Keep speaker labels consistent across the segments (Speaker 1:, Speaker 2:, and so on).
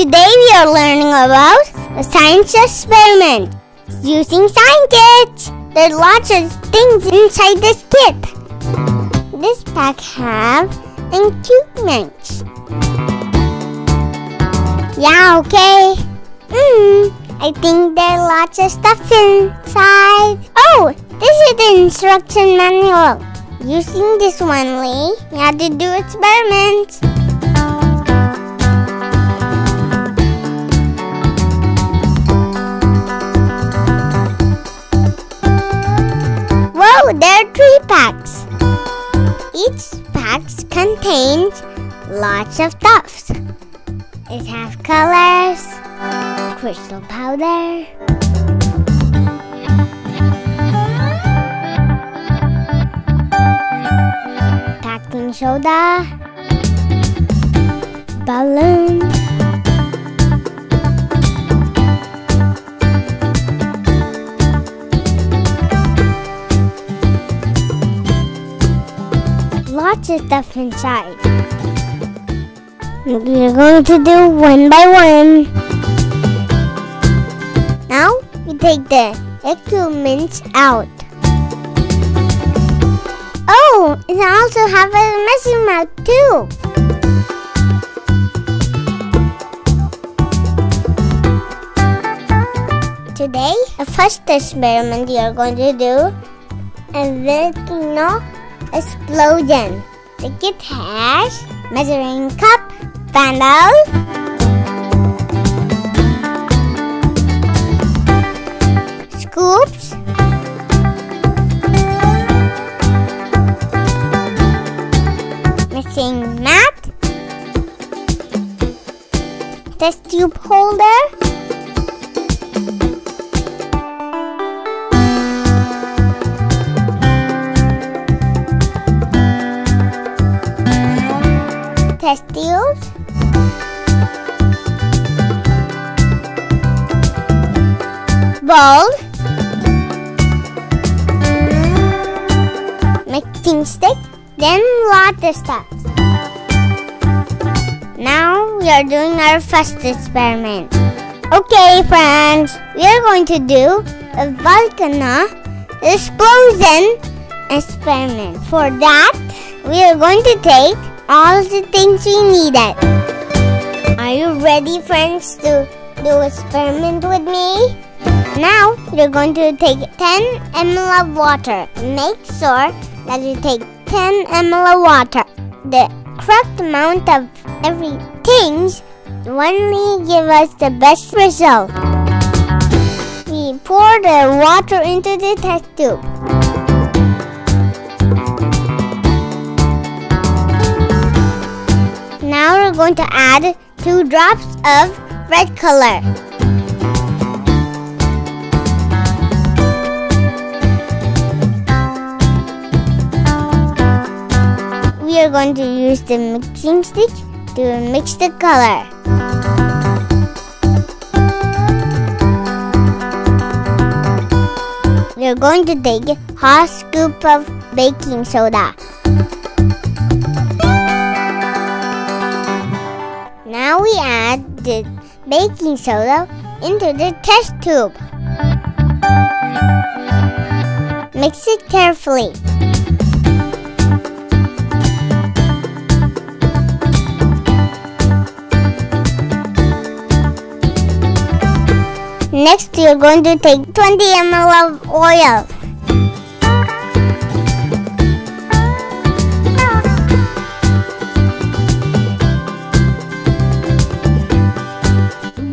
Speaker 1: Today we are learning about a science experiment using science There There's lots of things inside this kit. This pack have instruments. Yeah, okay. Hmm, I think there are lots of stuff inside. Oh, this is the instruction manual. Using this one, Lee, you have to do experiments. Pack contains lots of stuff. It has colors, crystal powder, baking soda, balloons, of stuff inside. We're going to do one by one. Now we take the equipment out. Oh, it also have a messy mouth too. Today, the first experiment we are going to do a volcano explosion. The has measuring cup, vandal, scoops, missing mat, test tube holder, ball, mixing stick, then water stuff. Now we are doing our first experiment. Okay, friends, we are going to do a volcano explosion experiment. For that, we are going to take all the things we needed. Are you ready, friends, to do experiment with me? Now, you're going to take 10 ml of water. Make sure that you take 10 ml of water. The correct amount of everything will only give us the best result. We pour the water into the test tube. Now we're going to add two drops of red color. We are going to use the mixing stick to mix the color. We are going to take half scoop of baking soda. Now we add the baking soda into the test tube. Mix it carefully. Next, you're going to take 20 ml of oil.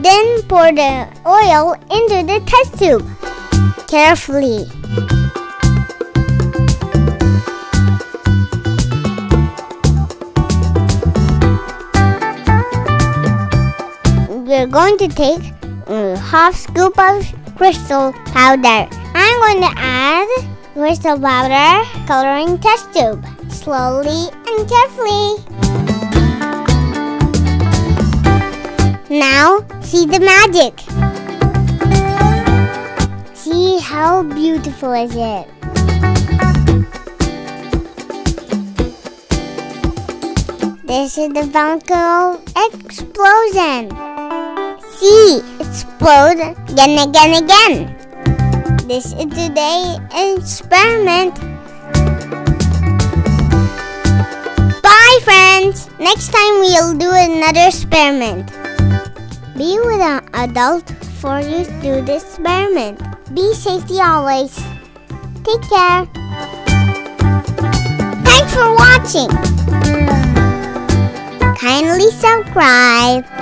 Speaker 1: Then pour the oil into the test tube. Carefully. We're going to take half scoop of crystal powder. I'm going to add crystal powder coloring test tube slowly and carefully. Now, see the magic. See how beautiful is it? This is the volcano explosion. See explode again, again, again. This is today's experiment. Bye, friends. Next time we'll do another experiment. Be with an adult before you do this experiment. Be safety always. Take care. Thanks for watching. Kindly subscribe.